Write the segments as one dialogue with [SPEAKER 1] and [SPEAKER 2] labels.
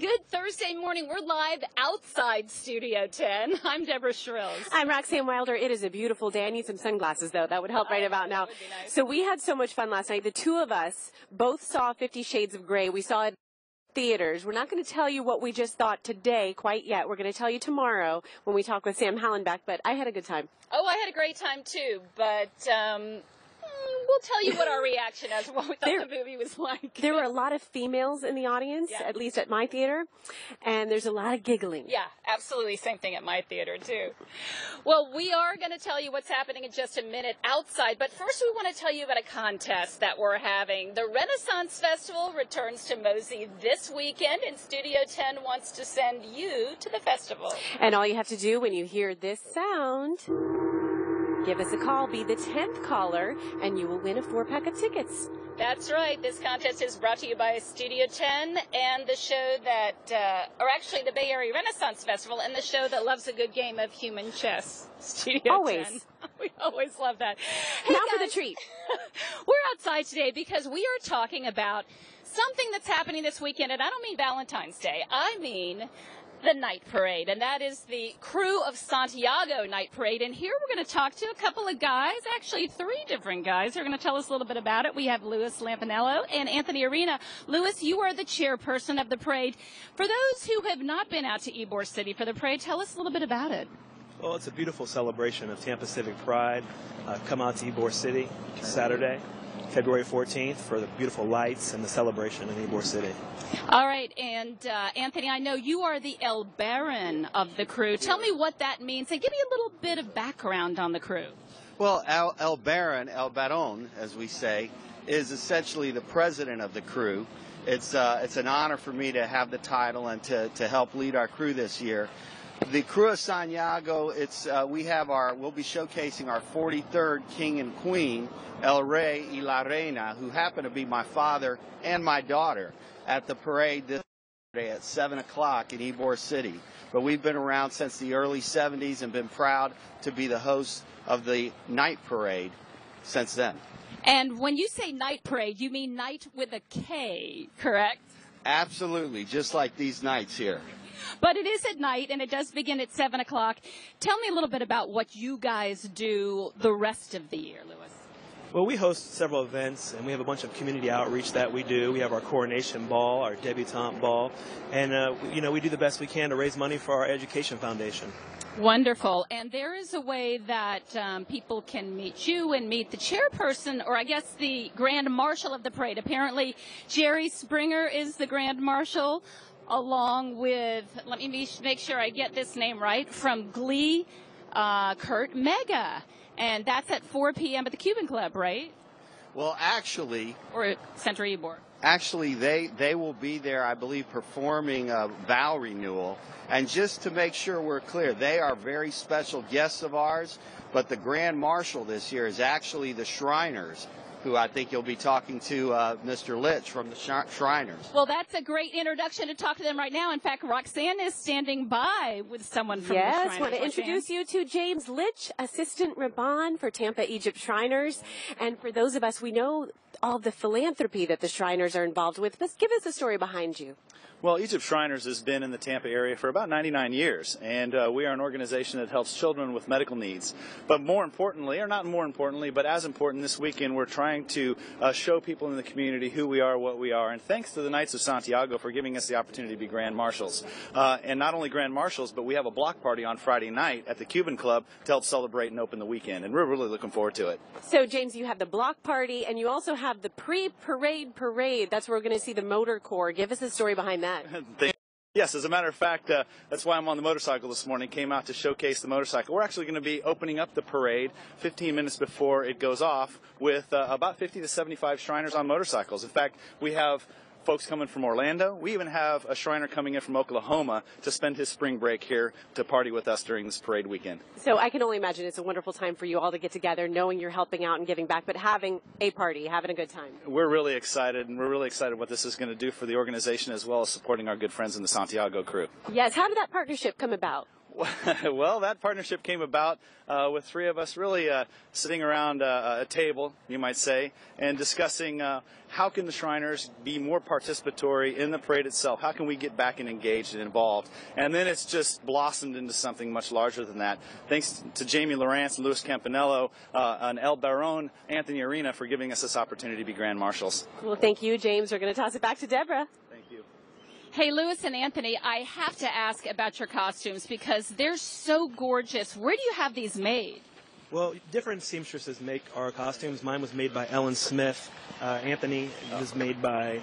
[SPEAKER 1] Good Thursday morning. We're live outside Studio 10. I'm Deborah Shrills.
[SPEAKER 2] I'm Roxanne Wilder. It is a beautiful day. I need some sunglasses though. That would help right about now.
[SPEAKER 1] nice.
[SPEAKER 2] So we had so much fun last night. The two of us both saw Fifty Shades of Grey. We saw it theaters. We're not going to tell you what we just thought today quite yet. We're going to tell you tomorrow when we talk with Sam Hallenbeck, but I had a good time.
[SPEAKER 1] Oh, I had a great time too, but um, we'll tell you what our reaction is, what we thought
[SPEAKER 2] There-
[SPEAKER 1] the movie was like.
[SPEAKER 2] There were a lot of females in the audience,
[SPEAKER 1] Yeah.
[SPEAKER 2] at least at my theater, and there's a lot of giggling.
[SPEAKER 1] Yeah, absolutely. Same thing at my theater, too. Well, we are going to tell you what's happening in just a minute outside, but first we want to tell you about a contest that we're having. The Renaissance Festival returns to MOSI this weekend, and Studio 10 wants to send you to the festival.
[SPEAKER 2] And all you have to do when you hear this sound, give us a call, be the 10th caller, and you will win a four pack of tickets.
[SPEAKER 1] That's right. This contest is brought to you by Studio 10 and the show that, uh, or actually the Bay Area Renaissance Festival and the show that loves a good game of human chess. Studio
[SPEAKER 2] Always.
[SPEAKER 1] 10. We always love that. Hey,
[SPEAKER 2] now for the treat.
[SPEAKER 1] We're outside today because we are talking about something that's happening this weekend, and I don't mean Valentine's Day. I mean the night parade, and that is the Krewe of Sant'Yago night parade. And here we're going to talk to a couple of guys, actually three different guys, who are going to tell us a little bit about it. We have Louis Lampanello and Anthony Arena. Louis, you are the chairperson of the parade. For those who have not been out to Ybor City for the parade, tell us a little bit about it.
[SPEAKER 3] Well, it's a beautiful celebration of Tampa Civic Pride. Uh, come out to Ybor City Saturday, February 14th, for the beautiful lights and the celebration in Ybor City.
[SPEAKER 1] All right, and uh, Anthony, I know you are the El Baron of the crew. Tell me what that means, and give me a little bit of background on the crew.
[SPEAKER 4] Well, El, El Baron, El Baron, as we say, is essentially the president of the crew. It's, uh, it's an honor for me to have the title and to, to help lead our crew this year. The krewe of Sant'Yago, it's, uh, we have our, we'll be showcasing our 43rd king and queen, El Rey y la Reina, who happen to be my father and my daughter at the parade this Saturday at 7 o'clock in Ybor City. But we've been around since the early 70s and been proud to be the host of the night parade since then.
[SPEAKER 1] And when you say night parade, you mean night with a K, correct?
[SPEAKER 4] Absolutely, just like these nights here.
[SPEAKER 1] But it is at night, and it does begin at 7 o'clock. Tell me a little bit about what you guys do the rest of the year, Louis.
[SPEAKER 3] Well, we host several events, and we have a bunch of community outreach that we do. We have our coronation ball, our debutante ball, and uh, you know we do the best we can to raise money for our education foundation.
[SPEAKER 1] Wonderful. And there is a way that um, people can meet you and meet the chairperson, or I guess the grand marshal of the parade. Apparently, Jerry Springer is the grand marshal, along with, let me make sure I get this name right, from Glee, uh, Curt Mega. And that's at 4 p.m. at the Cuban Club, right?
[SPEAKER 4] Well, actually,
[SPEAKER 1] Or at Centro Ybor.
[SPEAKER 4] actually they they will be there i believe performing a vow renewal and just to make sure we're clear they are very special guests of ours but the grand marshal this year is actually the shriners who i think you'll be talking to uh, mr litch from the Shri- shriners
[SPEAKER 1] Well, that's a great introduction to talk to them right now. In fact, Roxanne is standing by with someone from the Shriners.
[SPEAKER 2] yes,
[SPEAKER 1] Shriners.
[SPEAKER 2] want to introduce you to James Litch, Assistant Rabban for Tampa Egypt Shriners. And for those of us, we know all the philanthropy that the Shriners are involved with. But give us a story behind you.
[SPEAKER 5] Well, Egypt Shriners has been in the Tampa area for about 99 years, and uh, we are an organization that helps children with medical needs. But more importantly, or not more importantly, but as important this weekend, we're trying to uh, show people in the community who we are, what we are, and thanks to the Knights of Santiago for giving us the opportunity to be Grand Marshals. Uh, and not only Grand Marshals, but we have a block party on Friday night at the Cuban Club to help celebrate and open the weekend, and we're really looking forward to it.
[SPEAKER 2] So, James, you have the block party and you also have the pre parade parade. That's where we're going to see the motor corps. Give us the story behind that.
[SPEAKER 5] Yes, as a matter of fact, uh, that's why I'm on the motorcycle this morning. Came out to showcase the motorcycle. We're actually going to be opening up the parade 15 minutes before it goes off with uh, about 50 to 75 Shriners on motorcycles. In fact, we have folks coming from Orlando. We even have a Shriner coming in from Oklahoma to spend his spring break here to party with us during this parade weekend.
[SPEAKER 2] So I can only imagine it's a wonderful time for you all to get together, knowing you're helping out and giving back, but having a party, having a good time.
[SPEAKER 5] We're really excited, and we're really excited what this is going to do for the organization as well as supporting our good friends in the Santiago crew.
[SPEAKER 2] Yes. How did that partnership come about?
[SPEAKER 5] well, that partnership came about uh, with three of us really uh, sitting around uh, a table, you might say, and discussing uh, how can the Shriners be more participatory in the parade itself? How can we get back and engaged and involved? And then it's just blossomed into something much larger than that. Thanks to Jamie Lawrence and Louis Campanello uh, and El Baron, Anthony Arena for giving us this opportunity to be Grand Marshals.
[SPEAKER 2] Well, thank you, James. We're going to toss it back to Deborah.
[SPEAKER 1] Hey, Lewis and Anthony, I have to ask about your costumes because they're so gorgeous. Where do you have these made?
[SPEAKER 3] Well, different seamstresses make our costumes. Mine was made by Ellen Smith. Uh, Anthony was made by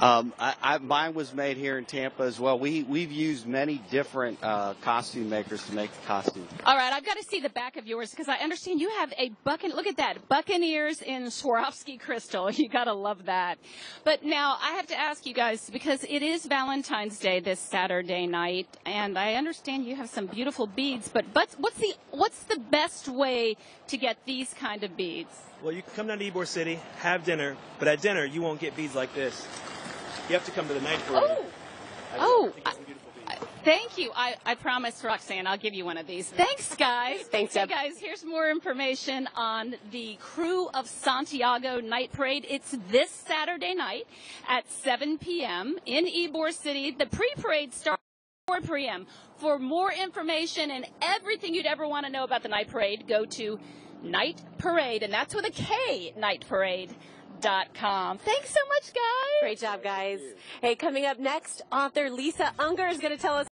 [SPEAKER 4] Um, I, I, mine was made here in Tampa as well. We we've used many different uh, costume makers to make the costume.
[SPEAKER 1] All right, I've got to see the back of yours because I understand you have a buccan. Look at that, Buccaneers in Swarovski crystal. You got to love that. But now I have to ask you guys because it is Valentine's Day this Saturday night, and I understand you have some beautiful beads. But but what's the what's the best way to get these kind of beads?
[SPEAKER 3] Well, you can come down to Ybor City, have dinner, but at dinner you won't get beads like this. You have to come to the night parade.
[SPEAKER 1] Oh,
[SPEAKER 3] I
[SPEAKER 1] oh,
[SPEAKER 3] think it's some beautiful beads.
[SPEAKER 1] Thank you. I, I promise, Roxanne, I'll give you one of these. Thanks, guys.
[SPEAKER 2] Thanks,
[SPEAKER 1] hey, guys. Here's more information on the Krewe of Sant'Yago Night Parade. It's this Saturday night at 7 p.m. in Ybor City. The pre-parade starts at 4 p.m. For more information and everything you'd ever want to know about the night parade, go to Night Parade, and that's with a K, nightparade.com. Thanks so much, guys.
[SPEAKER 2] Great job, guys. Hey, coming up next, author Lisa Unger is going to tell us